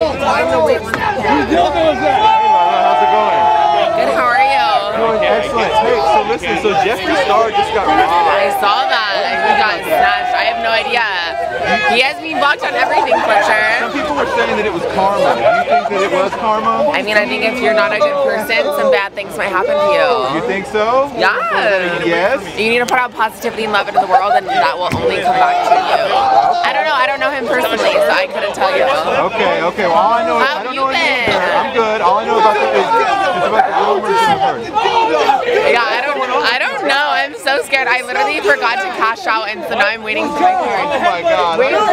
How's it going? Good, how are you? Doing excellent. Hey, so listen, so Jeffree Star just got robbed. I saw that. He got snatched. I have no idea. He has me blocked on everything, for sure. Some people were saying that it was karma. Do you think that it was karma? I mean, I think if you're not a good person, some bad things might happen to you. You think so? Yeah. Yes? You need to put out positivity and love into the world, and that will only come back to you. I don't know. I don't know him personally, so I couldn't tell you. Okay, okay. Well, all I know is How I don't you know anything been? I'm good. All I know about it is it's about the rumors. Yeah, I don't. I don't know. I'm so scared. I literally forgot to cash out, and so now I'm waiting for my card. Oh my god. Wait for me. Bye.